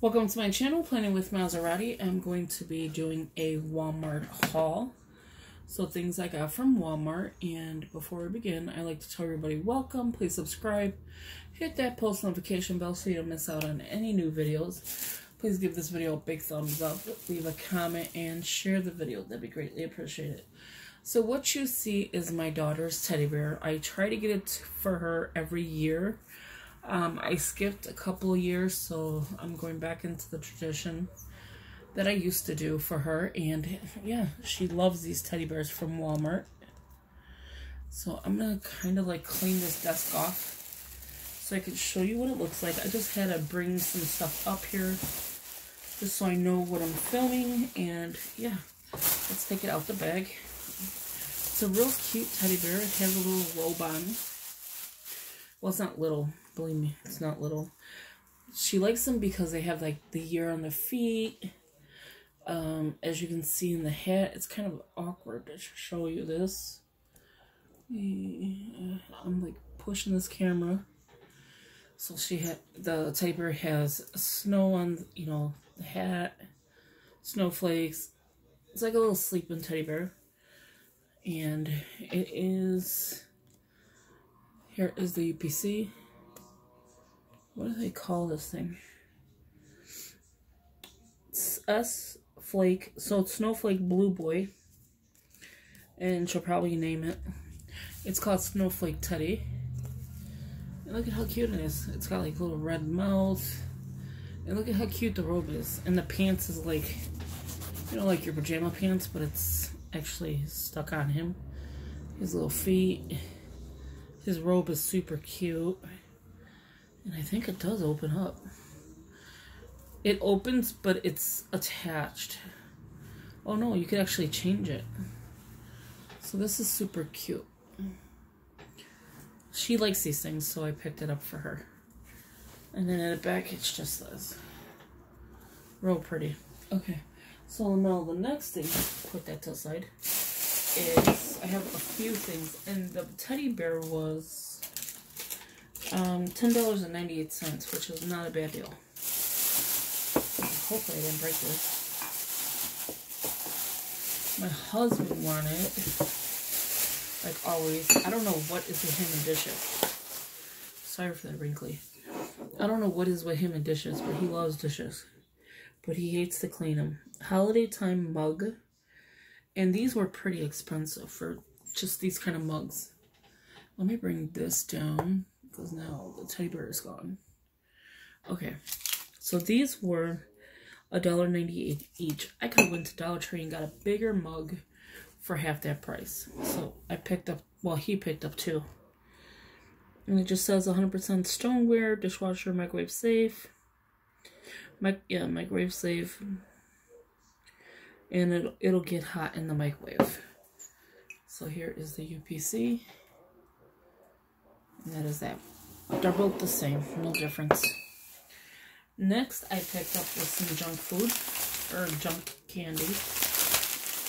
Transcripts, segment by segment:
Welcome to my channel, Planning with Monserrate. I'm going to be doing a Walmart haul. So things I got from Walmart. And before we begin, I like to tell everybody welcome. Please subscribe. Hit that post notification bell so you don't miss out on any new videos. Please give this video a big thumbs up. Leave a comment and share the video. That'd be greatly appreciated. So what you see is my daughter's teddy bear. I try to get it for her every year. Um, I skipped a couple years, so I'm going back into the tradition that I used to do for her. And yeah, she loves these teddy bears from Walmart. So I'm going to kind of like clean this desk off so I can show you what it looks like. I just had to bring some stuff up here just so I know what I'm filming. And yeah, let's take it out the bag. It's a real cute teddy bear. It has a little robe on. Well, it's not little. Believe me, it's not little. She likes them because they have like the year on the feet. Um, as you can see in the hat, it's kind of awkward to show you this. I'm like pushing this camera. So she had the teddy has snow on, you know, the hat, snowflakes. It's like a little sleeping teddy bear. And it is here is the UPC. What do they call this thing? It's S Flake. So it's Snowflake Blue Boy. And she'll probably name it. It's called Snowflake Teddy. And look at how cute it is. It's got like little red mouth. And look at how cute the robe is. And the pants is like, you know, like your pajama pants, but it's actually stuck on him. His little feet. His robe is super cute. And I think it does open up. It opens, but it's attached. Oh no, you could actually change it. So this is super cute. She likes these things, so I picked it up for her. And then in the back, it's just this. Real pretty. Okay, so now the next thing, put that to the side, is I have a few things. And the teddy bear was um, $10.98, which is not a bad deal. Hopefully I didn't break this. My husband wanted. Like always. I don't know what is with him and dishes. Sorry for that wrinkly. I don't know what is with him and dishes, but he loves dishes. But he hates to clean them. Holiday time mug. And these were pretty expensive for just these kind of mugs. Let me bring this down because now the teddy bear is gone. Okay, so these were $1.98 each. I could have went to Dollar Tree and got a bigger mug for half that price. So I picked up, well, he picked up two. And it just says 100% stoneware, dishwasher, microwave safe. Mic yeah, microwave safe. And it'll, it'll get hot in the microwave. So here is the UPC. That is that. They're both the same, no difference. Next, I picked up with some junk food, or junk candy.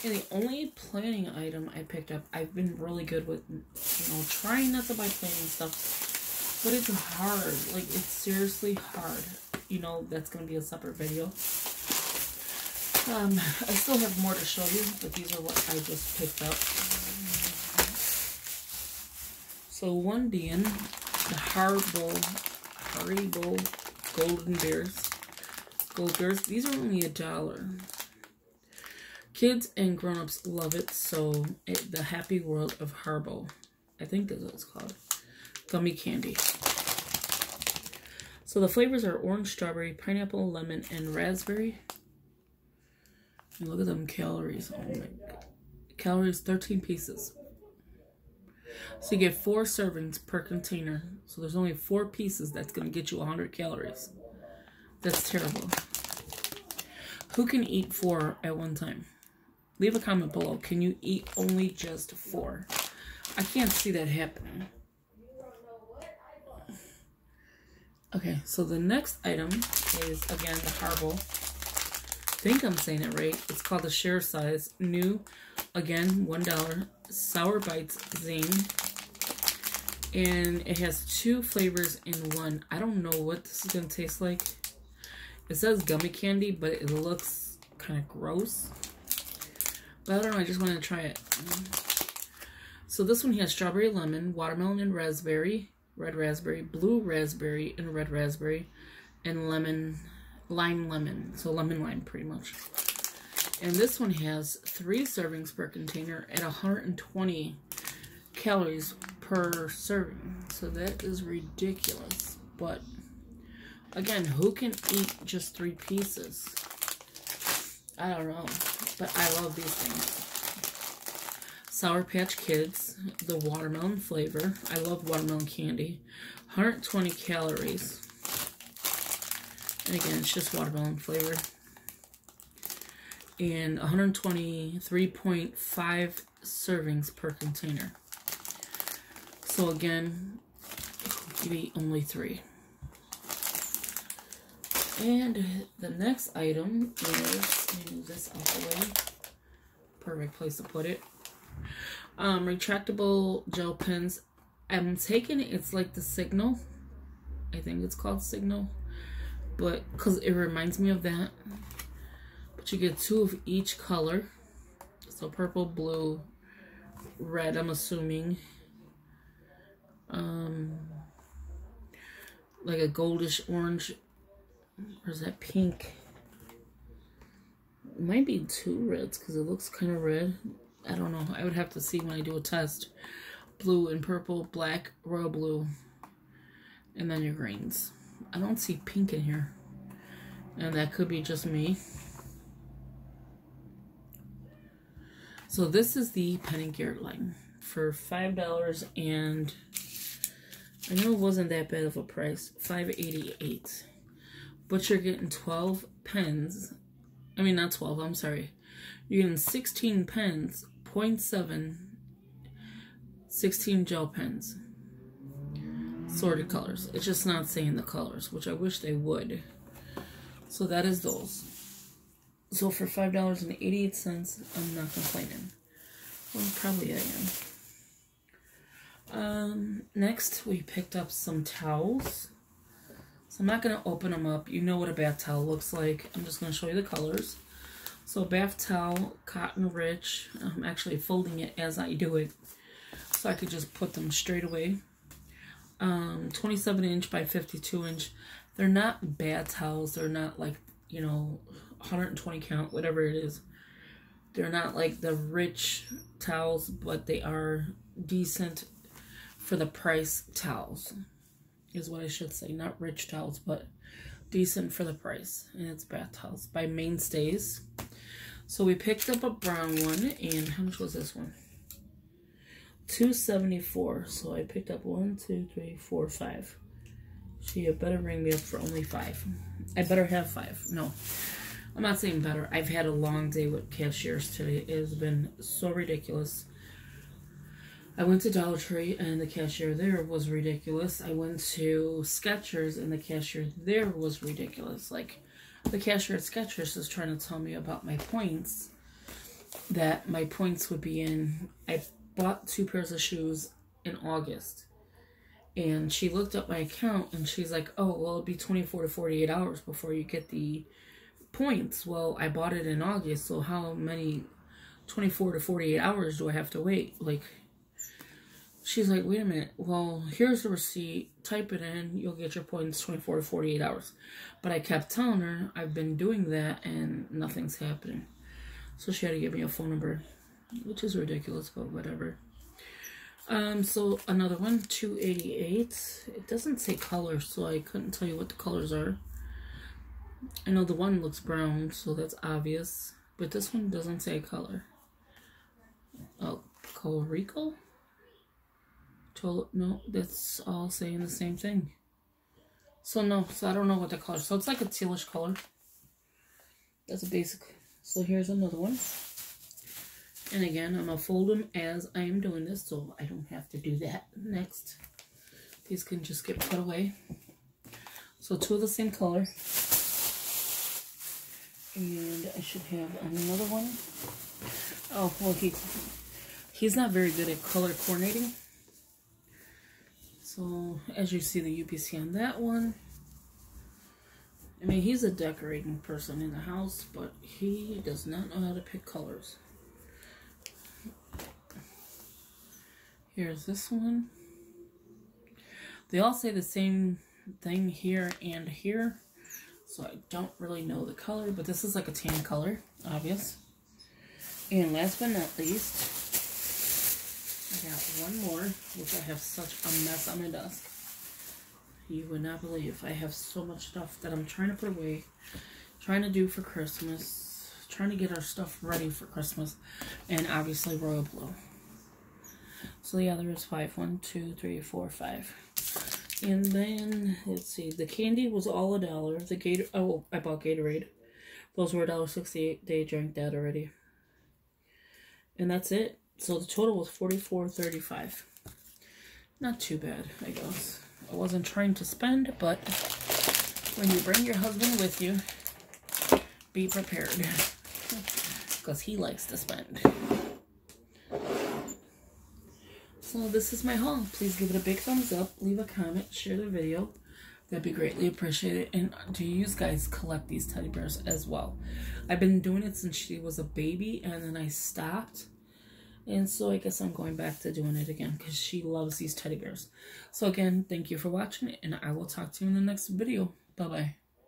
And the only planning item I picked up, I've been really good with, you know, trying not to buy planning stuff. But it's hard. Like, it's seriously hard. You know, that's going to be a separate video. Um, I still have more to show you, but these are what I just picked up. So one being the Haribo, Haribo Golden Bears. Gold Bears. These are only a dollar. Kids and grown-ups love it, so it, the Happy World of Haribo. I think that's what it's called. Gummy candy. So the flavors are orange, strawberry, pineapple, lemon, and raspberry. And look at them calories. Oh my God. Calories, 13 pieces. So you get four servings per container. So there's only four pieces that's going to get you 100 calories. That's terrible. Who can eat four at one time? Leave a comment below. Can you eat only just four? I can't see that happening. Okay, so the next item is, again, the Haribo. I think I'm saying it right. It's called the Share Size. New, again, $1. Sour Bites Zing. And it has two flavors in one. I don't know what this is going to taste like. It says gummy candy, but it looks kind of gross. But I don't know, I just want to try it. So this one has strawberry lemon, watermelon and raspberry, red raspberry, blue raspberry and red raspberry, and lemon, lime lemon. So lemon lime pretty much. And this one has three servings per container at 120 calories per serving. So that is ridiculous. But again, who can eat just three pieces? I don't know. But I love these things. Sour Patch Kids, the watermelon flavor. I love watermelon candy. 120 calories. And again, it's just watermelon flavor. And 123.5 servings per container. So again, only three. And the next item is, move this out the way. Perfect place to put it. Um, retractable gel pens. I'm taking it, it's like the Signal. I think it's called Signal. But, because it reminds me of that. You get two of each color. So purple, blue, red, I'm assuming um, like a goldish orange. Or is that pink? It might be two reds because it looks kind of red. I don't know. I would have to see when I do a test. Blue and purple, black, royal blue, and then your greens. I don't see pink in here. And that could be just me. So this is the Pen and Gear line for $5 and I know it wasn't that bad of a price, five eighty eight, but you're getting twelve pens. I mean, not twelve. I'm sorry. You're getting sixteen pens, 0.7, 16 gel pens, sorted colors. It's just not saying the colors, which I wish they would. So that is those. So for five dollars and eighty eight cents, I'm not complaining. Well, probably I am. Um, next, we picked up some towels. So I'm not going to open them up. You know what a bath towel looks like. I'm just going to show you the colors. So bath towel, cotton rich. I'm actually folding it as I do it. So I could just put them straight away. Um, 27 inch by 52 inch. They're not bad towels. They're not like, you know, 120 count, whatever it is. They're not like the rich towels, but they are decent for the price towels is what I should say. Not rich towels, but decent for the price. And it's bath towels by Mainstays. So we picked up a brown one. And how much was this one? 274 So I picked up one, two, three, four, five. She better ring me up for only five. I better have five. No. I'm not saying better. I've had a long day with cashiers today. It has been so ridiculous. I went to Dollar Tree and the cashier there was ridiculous. I went to Skechers and the cashier there was ridiculous. Like the cashier at Skechers is trying to tell me about my points. That my points would be in. I bought two pairs of shoes in August. And she looked up my account and she's like, oh, well, it'll be 24 to 48 hours before you get the points. Well, I bought it in August, so how many 24 to 48 hours do I have to wait? Like, She's like, wait a minute. Well, here's the receipt. Type it in. You'll get your points 24 to 48 hours. But I kept telling her I've been doing that and nothing's happening. So she had to give me a phone number, which is ridiculous, but whatever. Um, so another one, 288. It doesn't say color, so I couldn't tell you what the colors are. I know the one looks brown, so that's obvious. But this one doesn't say color. Oh, Corico? no, that's all saying the same thing. So no, so I don't know what the color. So it's like a tealish color. That's a basic. So here's another one. And again, I'm going to fold them as I am doing this, so I don't have to do that next. These can just get put away. So two of the same color. And I should have another one. Oh, well, he, he's not very good at color coordinating. So as you see the UPC on that one, I mean, he's a decorating person in the house, but he does not know how to pick colors. Here's this one. They all say the same thing here and here. So I don't really know the color, but this is like a tan color, obvious. And last but not least, I got one more, which I have such a mess on my desk. You would not believe. I have so much stuff that I'm trying to put away, trying to do for Christmas, trying to get our stuff ready for Christmas, and obviously Royal Blue. So yeah, there is five. One, two, three, four, five. And then, let's see, the candy was all a dollar. The Gator, oh, I bought Gatorade. Those were $1.68. They drank that already. And that's it. So the total was forty-four thirty-five. Not too bad, I guess. I wasn't trying to spend, but when you bring your husband with you, be prepared. Because he likes to spend. So this is my haul. Please give it a big thumbs up, leave a comment, share the video. That'd be greatly appreciated. And do you guys collect these teddy bears as well? I've been doing it since she was a baby and then I stopped. And so I guess I'm going back to doing it again because she loves these teddy bears. So again, thank you for watching and I will talk to you in the next video. Bye-bye.